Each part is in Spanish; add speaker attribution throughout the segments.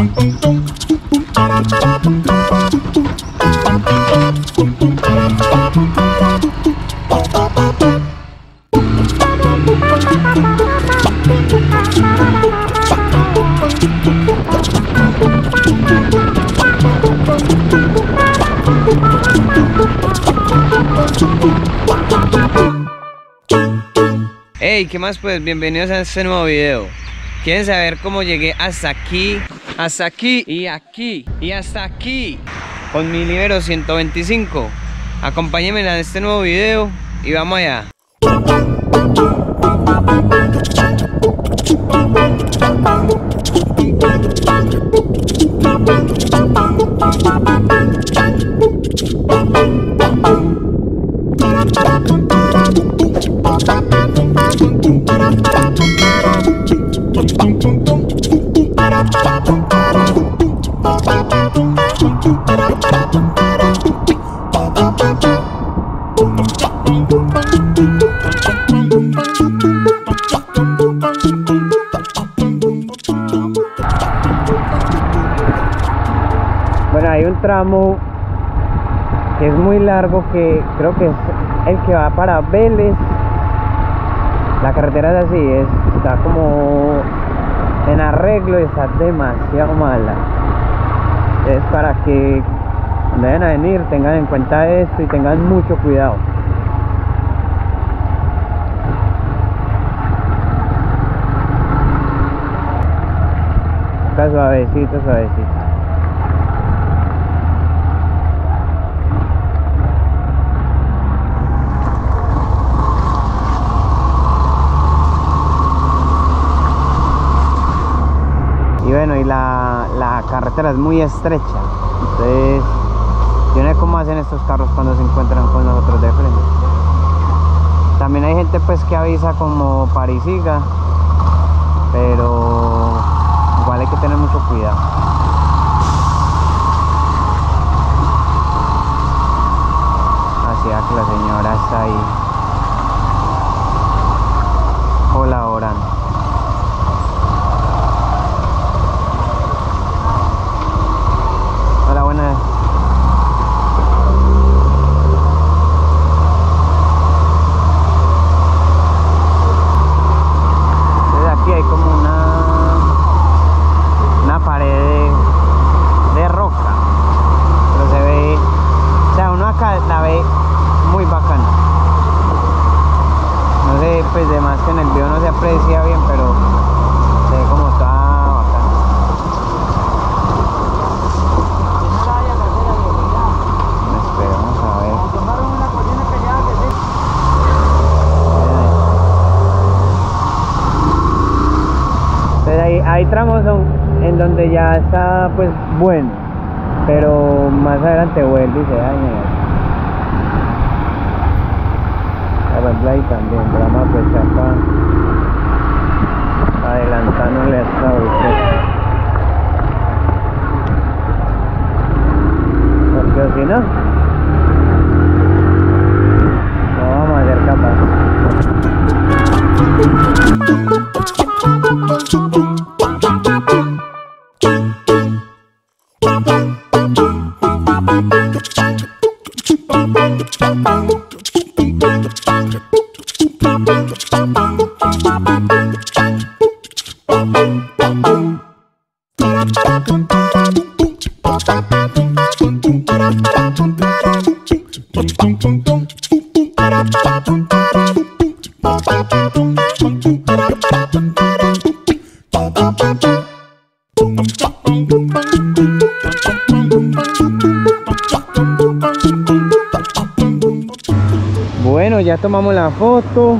Speaker 1: Hey, ¿qué más pues? Bienvenidos a este nuevo video. ¿Quieren saber cómo llegué hasta aquí, hasta aquí y aquí y hasta aquí con mi libero 125? Acompáñenme en este nuevo video y vamos allá. Bueno, hay un tramo que es muy largo que creo que es el que va para Vélez. La carretera es así, es, está como en arreglo y está demasiado mala. Es para que cuando vayan a venir tengan en cuenta esto y tengan mucho cuidado. Acá suavecito, suavecito. y bueno y la, la, carretera es muy estrecha entonces yo no sé cómo hacen estos carros cuando se encuentran con nosotros de frente. También hay gente pues que avisa como parisiga pero igual hay que tener mucho cuidado. Así que la señora está ahí colaborando Hola, buenas. Desde aquí hay como una una pared de, de roca, pero se ve, o sea, uno acá la ve muy bacana. No sé, pues de más que en el video no se aprecia bien, pero se ve como toda bacana. Esperemos a ver. Entonces hay, tramos en donde ya está pues bueno, pero más adelante vuelve y se daña. Por ejemplo ahí también, pero vamos a aprovechar para adelantándole a Bueno, ya tomamos la foto.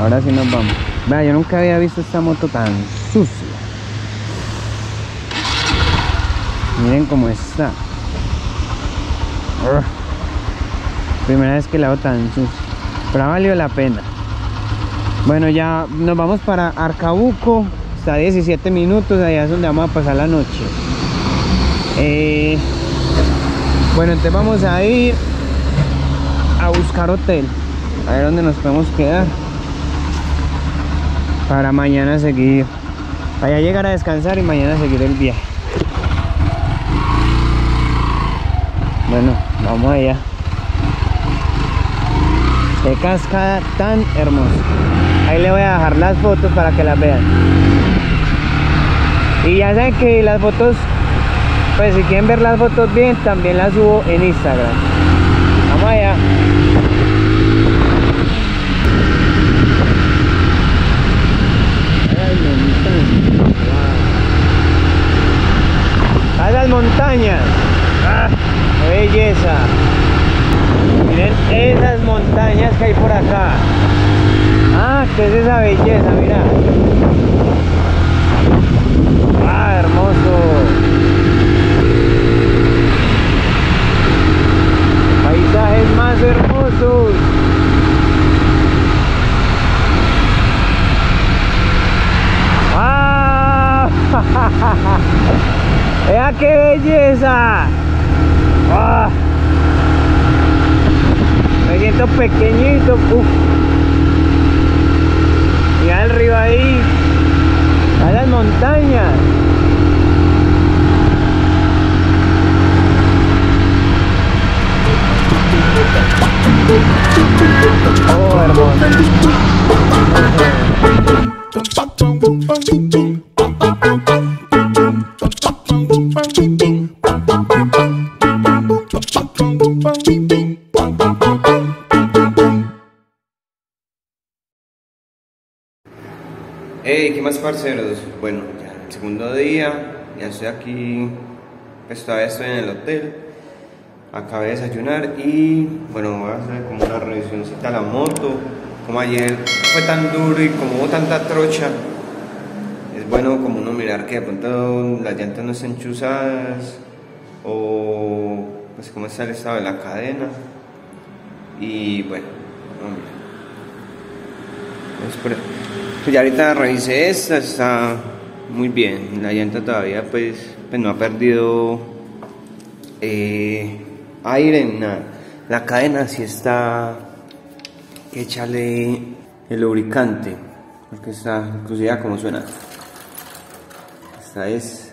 Speaker 1: Ahora sí nos vamos. Vea, yo nunca había visto esta moto tan sucia. Miren cómo está. Primera vez que la hago tan sucia. Pero ha valido la pena. Bueno, ya nos vamos para Arcabuco. Está a 17 minutos. Allá es donde vamos a pasar la noche. Eh, bueno, entonces vamos a ir a buscar hotel. A ver dónde nos podemos quedar. Para mañana seguir. Para llegar a descansar y mañana seguir el viaje. Bueno, vamos allá. Qué cascada tan hermosa. Ahí le voy a dejar las fotos para que las vean. Y ya saben que las fotos, pues si quieren ver las fotos bien, también las subo en Instagram. Vamos allá. A las montañas. ¡Ah! ¡Qué belleza! Miren esas montañas que hay por acá. Ah, ¿qué es esa belleza? Mira. Ah, hermoso. Paisajes más hermosos. ¡Ah! ¡Vea qué belleza! ¡Ah! Me siento pequeñito. Uf. Río ahí. A las montañas. Oh, hermoso. Hey, ¿qué más parceros? Bueno, ya el segundo día, ya estoy aquí, pues todavía estoy en el hotel, acabé de desayunar y bueno, voy a hacer como una revisioncita a la moto, como ayer fue tan duro y como hubo tanta trocha, es bueno como uno mirar que de pronto las llantas no estén chuzadas o pues cómo está el estado de la cadena y bueno, vamos a mirar. Pues ya ahorita revisé esta, está muy bien. La llanta todavía pues, pues no ha perdido eh, aire nada. La cadena sí está que echarle el lubricante. Porque está, inclusive como suena. Esta es,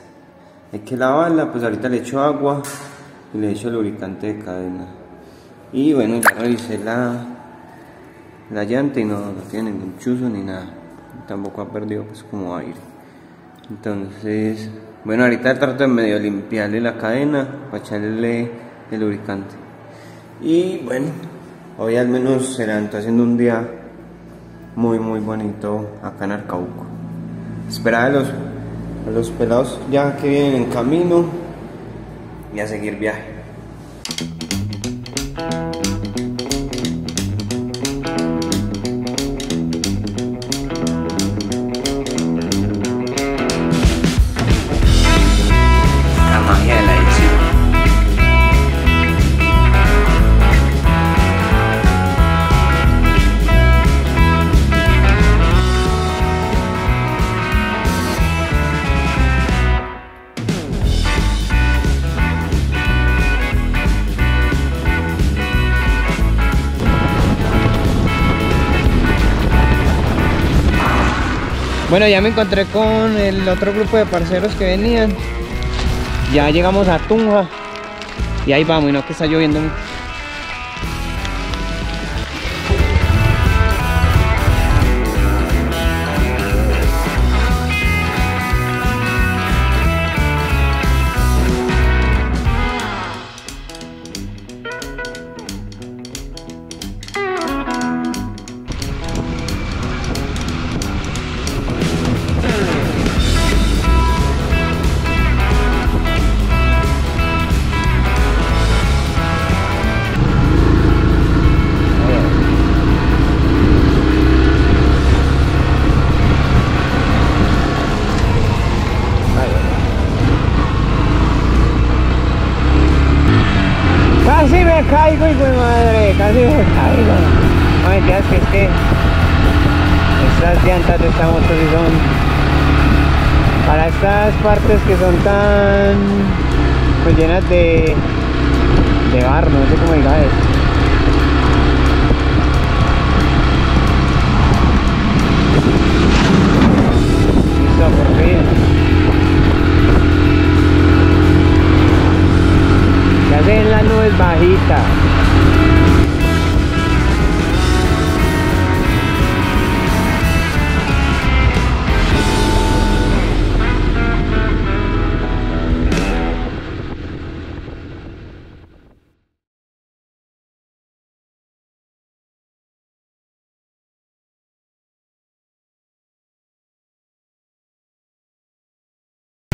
Speaker 1: hay que lavarla, pues ahorita le echo agua y le echo el lubricante de cadena. Y bueno, ya revisé la, la llanta y no, no tiene ningún chuzo ni nada tampoco ha perdido pues como aire entonces bueno ahorita trato de medio limpiarle la cadena para echarle el lubricante. Y bueno hoy al menos será está haciendo un día muy muy bonito acá en Arcauco. Esperar a los, a los pelados ya que vienen en camino y a seguir viaje Bueno, ya me encontré con el otro grupo de parceros que venían. Ya llegamos a Tunja. Y ahí vamos, y no que está lloviendo. Caigo, hijo de madre, casi me caigo. No mentiras que es que estas llantas de esta moto sí son para estas partes que son tan pues llenas de de barro, no sé cómo diga eso.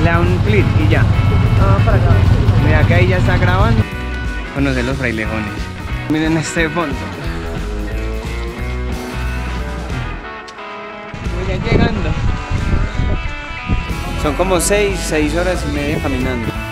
Speaker 1: Le da un clic y ya.
Speaker 2: Ah, para acá.
Speaker 1: Mira que ahí ya está grabando. Conocer los frailejones. Miren este fondo. Voy ya llegando. Son como seis, seis horas y media caminando.